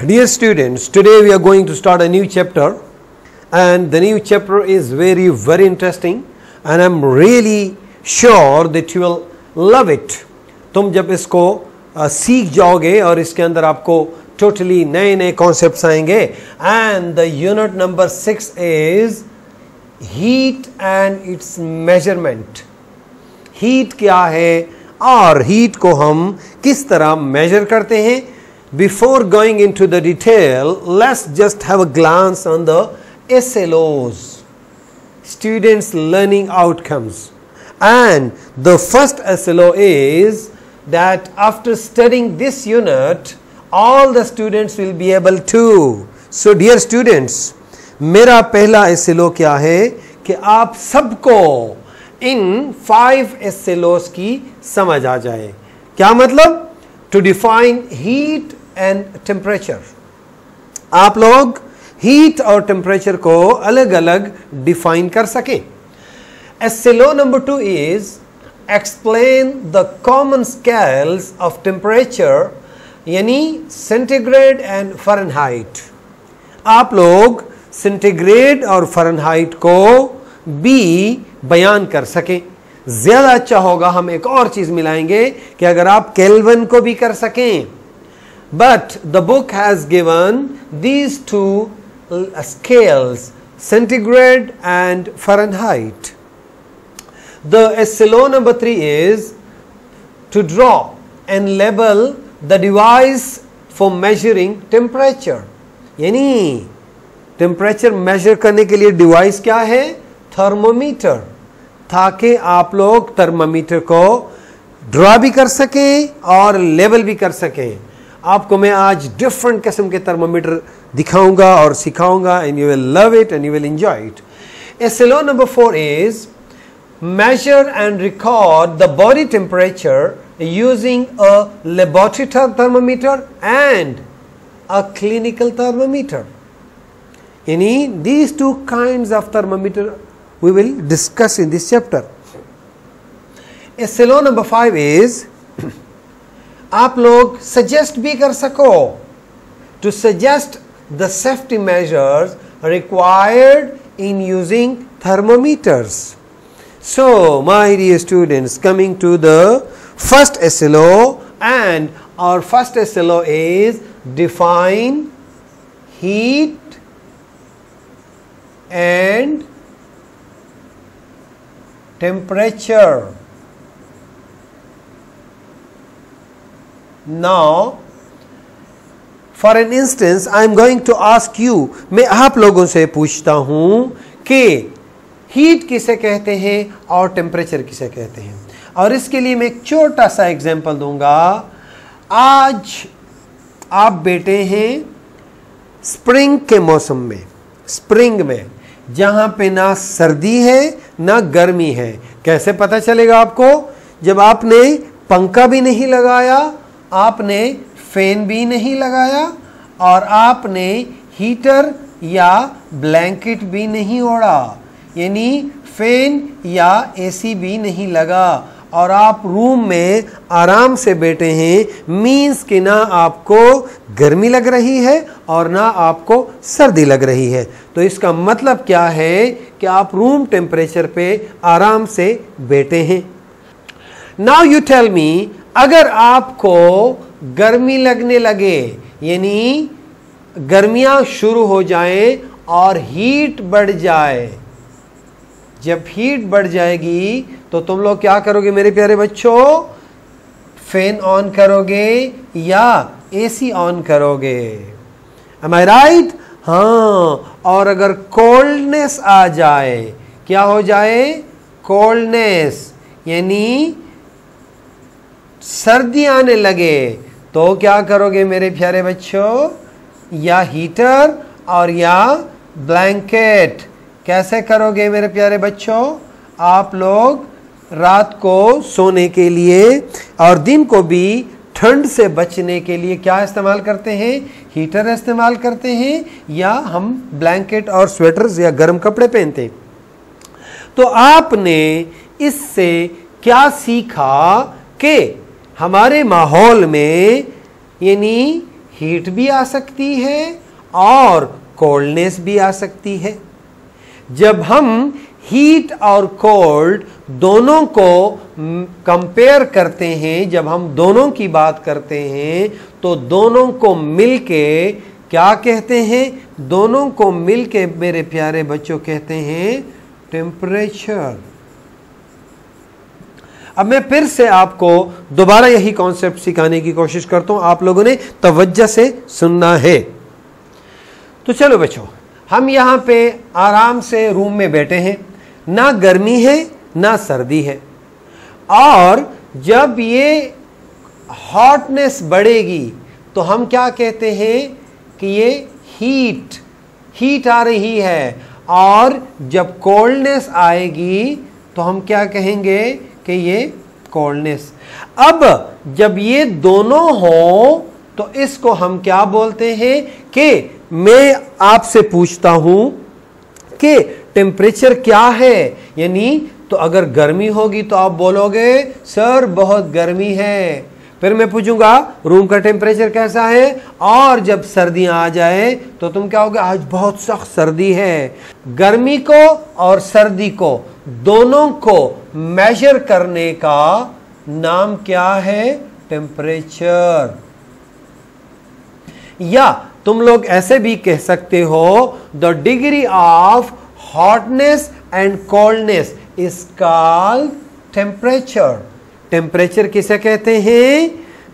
Dear students, today we are going to start a new chapter, and the new chapter is very, very interesting, and I'm really sure that you will love it. तुम जब इसको अ, सीख जाओगे और इसके अंदर आपको totally नए नए कॉन्सेप्ट्स आएँगे and the unit number six is heat and its measurement heat क्या है और हीट को हम किस तरह मेजर करते हैं before going into the detail let's just have a glance on the S students learning outcomes and the first SLO is that after studying this unit all the students will be able to so dear students मेरा पहला SLO क्या है कि आप सबको in five SLOs की समझ आ जाए क्या मतलब to define heat and temperature आप लोग हीट और टेम्परेचर को अलग अलग डिफाइन कर सकें। SLO number two is explain the common scales of temperature यानी सेंटीग्रेड एंड फ़ारेनहाइट आप लोग सेंटीग्रेड और फ़ारेनहाइट को भी बयान कर सकें। ज़्यादा अच्छा होगा, हम एक और चीज़ मिलाएँगे कि अगर आप केल्विन को भी कर सकें। But the book has given these two uh, scales, centigrade and Fahrenheit. The SLO number three is to draw and label the device for measuring temperature. यानी टेम्परेचर मेजर करने के लिए डिवाइस क्या है थर्मोमीटर ताकि आप लोग थर्मोमीटर को ड्रा भी कर सकें और लेवल भी कर सकें आपको मैं आज डिफरेंट किस्म के थर्मोमीटर दिखाऊंगा और सिखाऊंगा and you will love it and you will enjoy it SLO number four is measure and record the body temperature using a laboratory ther- thermometer and a clinical thermometer. Any these two kinds of thermometer we will discuss in this chapter. SLO number five is आप लोग suggest भी कर सको to suggest the safety measures required in using thermometers so my dear students coming to the first SLO and our first SLO is define heat and temperature Now, for an instance I am going to ask you मैं आप लोगों से पूछता हूँ कि heat किसे कहते हैं और टेम्परेचर किसे कहते हैं। और इसके लिए मैं एक छोटा सा एग्ज़ाम्पल दूँगा। आज आप बैठे हैं स्प्रिंग के मौसम में स्प्रिंग में जहाँ पे ना सर्दी है ना गर्मी है। कैसे पता चलेगा आपको? जब आपने पंखा भी नहीं लगाया आपने फ़ैन भी नहीं लगाया और आपने हीटर या ब्लैंकेट भी नहीं ओढ़ा। यानी फ़ैन या एसी भी नहीं लगा। और आप रूम में आराम से बैठे हैं मीन्स कि ना आपको गर्मी लग रही है और ना आपको सर्दी लग रही है। तो इसका मतलब क्या है कि आप रूम टेम्परेचर पे आराम से बैठे हैं। नाउ यू टेल मी अगर आपको गर्मी लगने लगे, यानी गर्मियाँ शुरू हो जाएँ और हीट बढ़ जाए, जब हीट बढ़ जाएगी तो तुम लोग क्या करोगे मेरे प्यारे बच्चों? फ़ैन ऑन करोगे या एसी ऑन करोगे? एम आई राइट हाँ और अगर कोल्डनेस आ जाए, क्या हो जाए? कोल्डनेस यानी सर्दी आने लगे तो क्या करोगे मेरे प्यारे बच्चों? या हीटर और या ब्लैंकेट। कैसे करोगे मेरे प्यारे बच्चों? आप लोग रात को सोने के लिए और दिन को भी ठंड से बचने के लिए क्या इस्तेमाल करते हैं? हीटर इस्तेमाल करते हैं या हम ब्लैंकेट और स्वेटर्स या गर्म कपड़े पहनते हैं? तो आपने इससे क्या सीखा कि हमारे माहौल में, यानी हीट भी आ सकती है और कोल्डनेस भी आ सकती है। जब हम हीट और कोल्ड दोनों को कंपेयर करते हैं, जब हम दोनों की बात करते हैं तो दोनों को मिलके क्या कहते हैं? दोनों को मिलके मेरे प्यारे बच्चों कहते हैं टेम्परेचर अब मैं फिर से आपको दोबारा यही कॉन्सेप्ट सिखाने की कोशिश करता हूँ। आप लोगों ने तवज्जो से सुनना है। तो चलो बच्चों, हम यहाँ पे आराम से रूम में बैठे हैं। ना गर्मी है, ना सर्दी है। और जब ये हॉटनेस बढ़ेगी तो हम क्या कहते हैं कि ये हीट हीट आ रही है। और जब कोल्डनेस आएगी तो हम क्या कहेंगे? कि ये कोल्डनेस अब जब ये दोनों हो तो इसको हम क्या बोलते हैं कि मैं आपसे पूछता हूँ कि टेम्परेचर क्या है? यानी तो अगर गर्मी होगी तो आप बोलोगे, सर, बहुत गर्मी है। फिर मैं पूछूँगा रूम का टेम्परेचर कैसा है? और जब सर्दियाँ आ जाए तो तुम क्या होगे? आज बहुत सख्त सर्दी है। गर्मी को और सर्दी को, दोनों को मेजर करने का नाम क्या है? टेम्परेचर या तुम लोग ऐसे भी कह सकते हो the degree of hotness and coldness is called temperature temperature किसे कहते हैं?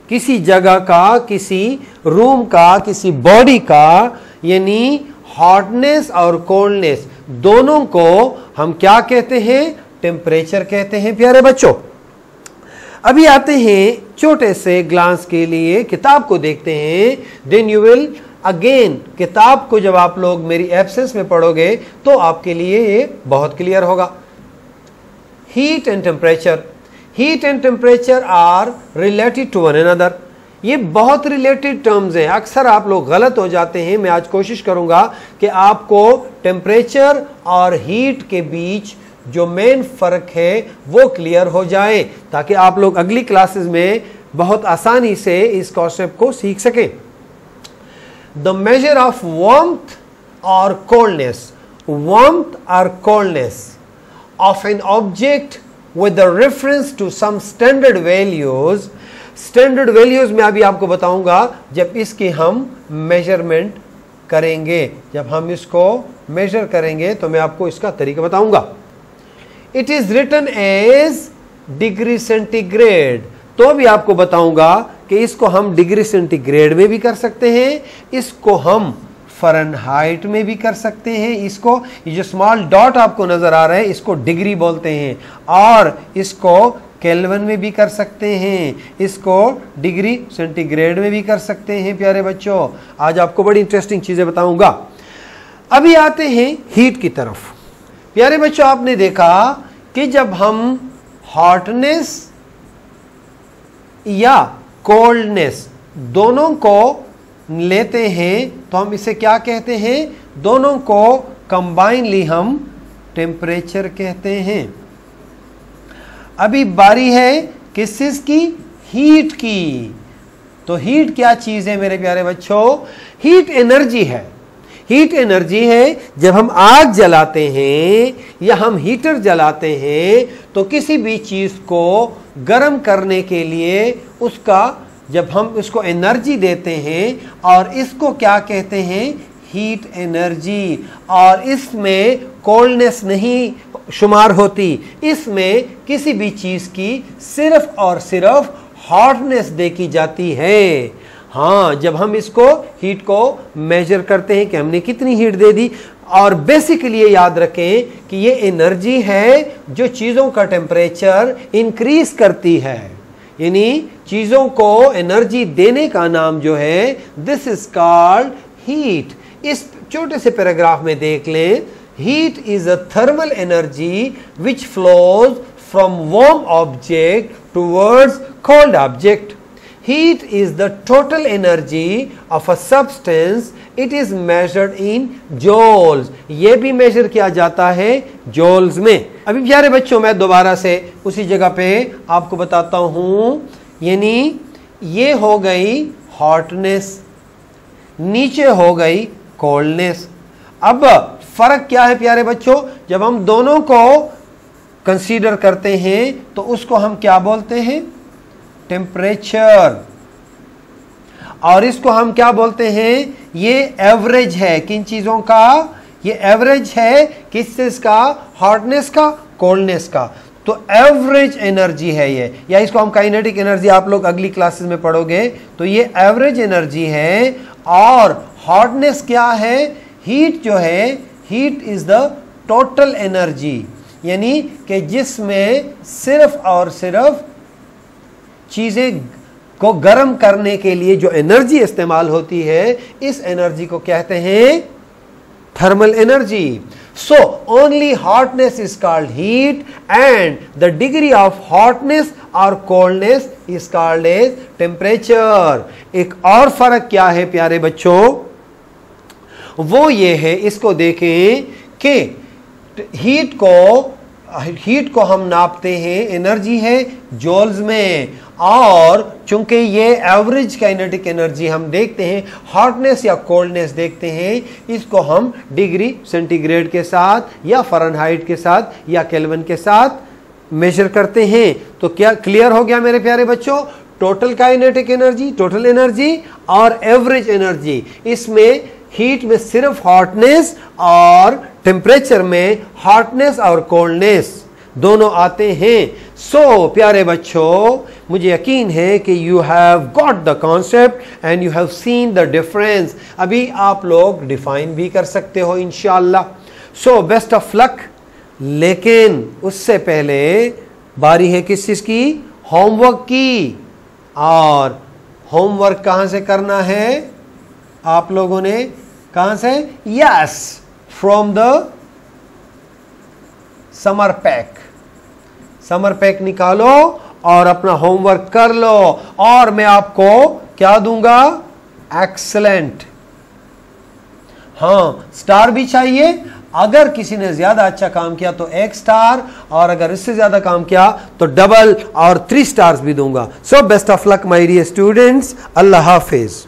किसी जगह का, किसी रूम का, किसी बॉडी का, यानी हॉटनेस और कोल्डनेस दोनों को हम क्या कहते हैं? टेम्परेचर कहते हैं, प्यारे बच्चों। अभी आते हैं छोटे से ग्लांस के लिए किताब को देखते हैं। देन यू विल अगेन किताब को जब आप लोग मेरी एब्सेंस में पढ़ोगे तो आपके लिए ये बहुत क्लियर होगा। Heat and temperature heat and temperature are related to one another ये बहुत रिलेटेड टर्म्स हैं। अक्सर आप लोग गलत हो जाते हैं। मैं आज कोशिश करूँगा कि आपको टेम्परेचर और हीट के बीच जो मेन फ़र्क है, वो क्लियर हो जाए, ताकि आप लोग अगली क्लासेस में बहुत आसानी से इस कॉन्सेप्ट को सीख सकें। द मेजर ऑफ़ warmth और कोल्डनेस warmth और coldness of an object with the reference to some standard values standard values में अभी आपको बताऊँगा जब इसकी हम मेज़रमेंट करेंगे। जब हम इसको मेजर करेंगे तो मैं आपको इसका तरीका बताऊँगा। It is written as degree centigrade तो भी आपको बताऊँगा कि इसको हम डिग्री सेंटीग्रेड में भी कर सकते हैं, इसको हम फरनहाइट में भी कर सकते हैं। इसको, ये जो स्मॉल डॉट आपको नज़र आ रहा है, इसको डिग्री बोलते हैं। और इसको केल्वन में भी कर सकते हैं। इसको डिग्री सेंटीग्रेड में भी कर सकते हैं, प्यारे बच्चों। आज आपको बड़ी इंटरेस्टिंग चीज़ें बताऊँगा। अभी आते हैं हीट की तरफ़। प्यारे बच्चों, आपने देखा कि जब हम हॉटनेस या कोल्डनेस दोनों को लेते हैं तो हम इसे क्या कहते हैं? दोनों को कंबाइनली हम टेम्परेचर कहते हैं। अभी बारी है किस चीज़ की हीट की। तो हीट क्या चीज़ है मेरे प्यारे बच्चों? हीट एनर्जी है। हीट एनर्जी है, जब हम आग जलाते हैं या हम हीटर जलाते हैं तो किसी भी चीज़ को गर्म करने के लिए उसका जब हम इसको एनर्जी देते हैं और इसको क्या कहते हैं? हीट एनर्जी और इसमें कोल्डनेस नहीं शुमार होती। इसमें किसी भी चीज़ की सिर्फ़ और सिर्फ़ हॉटनेस देखी जाती है। हाँ जब हम इसको हीट को मेजर करते हैं कि हमने कितनी हीट दे दी। और बेसिकली ये याद रखें कि ये एनर्जी है जो चीज़ों का टेम्परेचर इंक्रीज करती है। यानी चीज़ों को एनर्जी देने का नाम जो है दिस इज़ कॉल्ड हीट इस छोटे से पैराग्राफ में देख लें heat is a thermal energy which flows from warm object towards cold object heat is the total energy of a substance. It is measured in joules. ये भी major किया जाता है joules में। अभी प्यारे बच्चों, मैं दोबारा से उसी जगह पे आपको बताता हूँ। यानी ये हो गई हॉटनेस नीचे हो गई कोल्डनेस अब फ़र्क क्या है प्यारे बच्चों? जब हम दोनों को कंसीडर करते हैं तो उसको हम क्या बोलते हैं? टेम्परेचर और इसको हम क्या बोलते हैं? ये एवरेज है। किन चीज़ों का? ये एवरेज है किस चीज़ का? हॉटनेस का कोल्डनेस का। तो एवरेज एनर्जी है ये। या इसको हम काइनेटिक एनर्जी आप लोग अगली क्लासेस में पढ़ोगे तो ये एवरेज एनर्जी है और हॉटनेस क्या है? हीट जो है heat is the total energy यानी कि जिसमें सिर्फ़ और सिर्फ़ चीज़ें को गर्म करने के लिए जो एनर्जी इस्तेमाल होती है, इस एनर्जी को कहते हैं thermal energy. So only hotness is called heat and the degree of hotness or coldness is called as temperature. एक और फ़र्क क्या है प्यारे बच्चों वो ये है इसको देखें कि हीट को हीट को हम नापते हैं एनर्जी है जोल्स में और चूँकि ये एवरेज काइनेटिक एनर्जी हम देखते हैं हॉटनेस या कोल्डनेस देखते हैं इसको हम डिग्री सेंटीग्रेड के साथ या फरनहाइट के साथ या केल्विन के साथ मेजर करते हैं। तो क्या क्लियर हो गया मेरे प्यारे बच्चों? Total kinetic energy total energy और एवरेज एनर्जी इसमें हीट में सिर्फ़ हॉटनेस और टेम्परेचर में हॉटनेस और कोल्डनेस दोनों आते हैं। सो so, प्यारे बच्चों मुझे यकीन है कि you have got the concept and you have seen the difference अभी आप लोग डिफाइन भी कर सकते हो इनशाला सो बेस्ट ऑफ़ लक लेकिन उससे पहले बारी है किस चीज़ की? होमवर्क की। और होमवर्क कहाँ से करना है? आप लोगों ने कहाँ से? Yes from the summer pack summer pack निकालो और अपना होमवर्क कर लो। और मैं आपको क्या दूँगा? एक्सलेंट हाँ स्टार भी चाहिए। अगर किसी ने ज़्यादा अच्छा काम किया तो एक स्टार और अगर इससे ज़्यादा काम किया तो डबल और थ्री स्टार्स भी दूँगा। So best of luck my dear students Allah Hafiz.